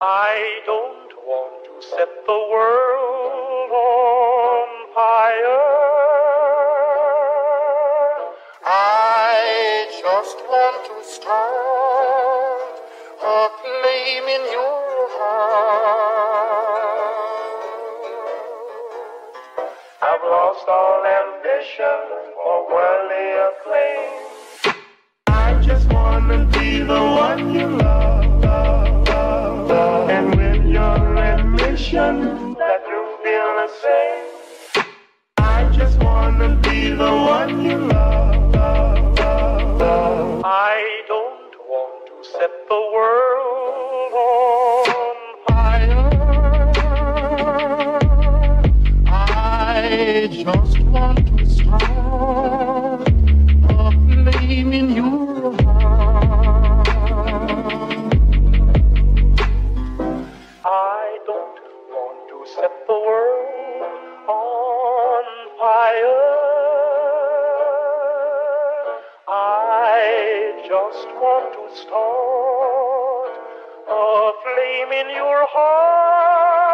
I don't want to set the world on fire. I just want to start a flame in your heart. I've lost all ambition for worldly acclaim. In that you feel the same. I just wanna be the one you love, love, love, love. I don't want to set the world on fire. I just want to start world on fire. I just want to start a flame in your heart.